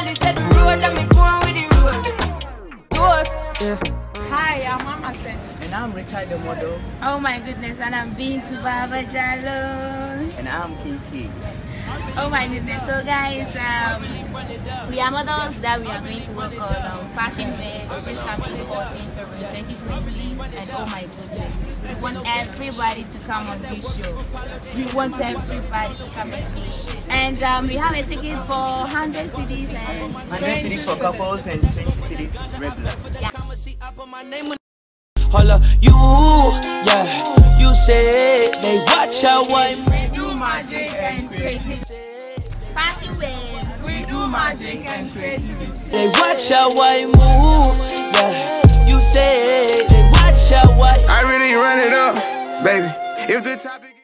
police said the road and me going with the road. Toast. Hi, I'm Mama Sen. And I'm Richard the model. Oh my goodness, and I'm being to Baba Jalo. And I'm Kiki. Oh my goodness. So guys, um, we are models that we are going to work on um, Fashion Wave, which is coming 14 February 2020. And oh my goodness, we want everybody to come on this show. We want everybody to come and see. And um, we have a ticket for 100 cedis and 100 cedis for couples and 20 cedis regular. Yeah. Holla, you, yeah, you say they watch our wife. We do magic and creativity. Fashion waves. We do magic and creativity. They watch our wife move. If the topic